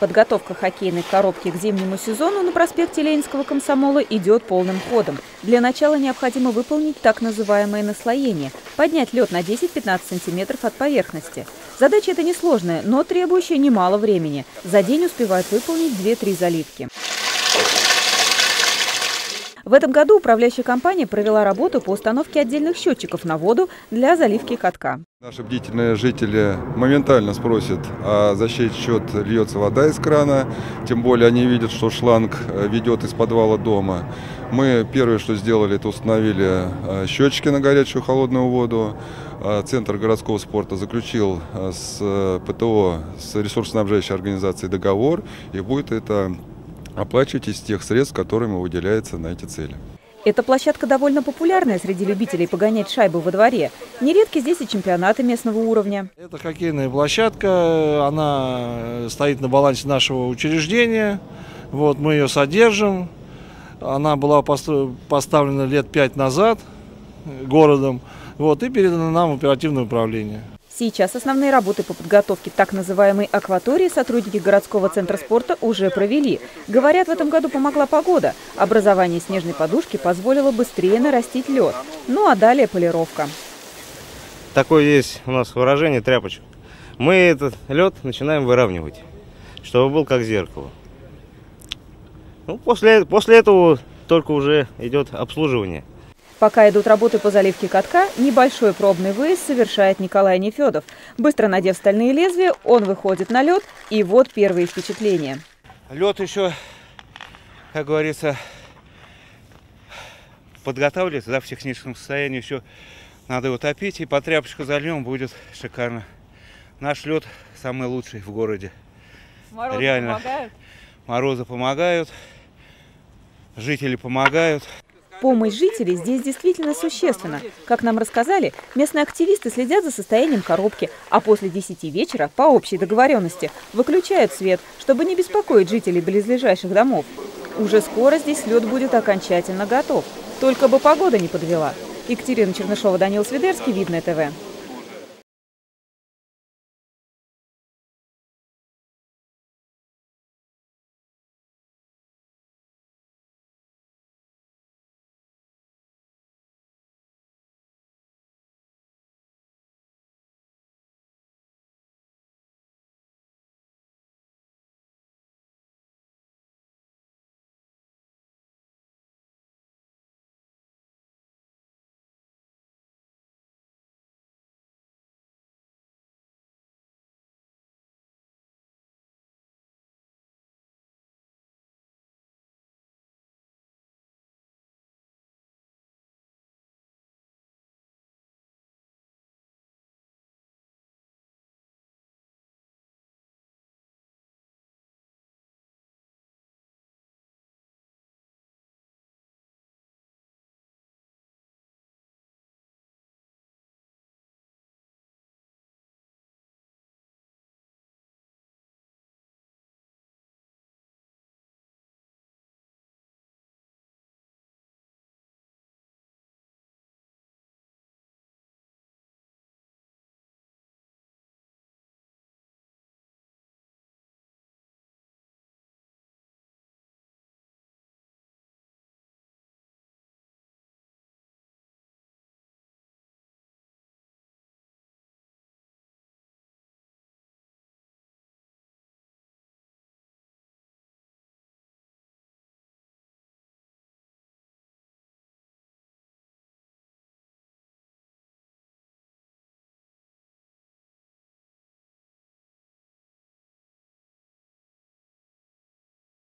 Подготовка хоккейной коробки к зимнему сезону на проспекте Ленинского комсомола идет полным ходом. Для начала необходимо выполнить так называемое наслоение – поднять лед на 10-15 сантиметров от поверхности. Задача эта несложная, но требующая немало времени. За день успевают выполнить 2-3 заливки. В этом году управляющая компания провела работу по установке отдельных счетчиков на воду для заливки катка. Наши бдительные жители моментально спросят, а за чей счет льется вода из крана, тем более они видят, что шланг э, ведет из подвала дома. Мы первое, что сделали, это установили э, счетчики на горячую холодную воду. Э, Центр городского спорта заключил с ПТО, с ресурсоснабжающей организацией договор, и будет это оплачивать из тех средств, которыми выделяется на эти цели. Эта площадка довольно популярная среди любителей погонять шайбу во дворе. Нередки здесь и чемпионаты местного уровня. Это хоккейная площадка, она стоит на балансе нашего учреждения. Вот, мы ее содержим. Она была поставлена лет пять назад городом вот, и передана нам в оперативное управление. Сейчас основные работы по подготовке так называемой акватории сотрудники городского центра спорта уже провели. Говорят, в этом году помогла погода. Образование снежной подушки позволило быстрее нарастить лед. Ну а далее полировка. Такое есть у нас выражение тряпочек. Мы этот лед начинаем выравнивать, чтобы был как зеркало. Ну, после, после этого только уже идет обслуживание. Пока идут работы по заливке катка, небольшой пробный выезд совершает Николай Нефедов. Быстро надев стальные лезвия, он выходит на лед, и вот первые впечатления. Лед еще, как говорится, подготавливается да, в техническом состоянии. Еще надо его топить, и по тряпочку зальем, будет шикарно. Наш лед самый лучший в городе. Морозы Реально. помогают? Морозы помогают, жители помогают. Помощь жителей здесь действительно существенна. Как нам рассказали, местные активисты следят за состоянием коробки, а после 10 вечера, по общей договоренности, выключают свет, чтобы не беспокоить жителей близлежащих домов. Уже скоро здесь лед будет окончательно готов. Только бы погода не подвела. Екатерина Чернышова, Данил Свидерский, Видное ТВ.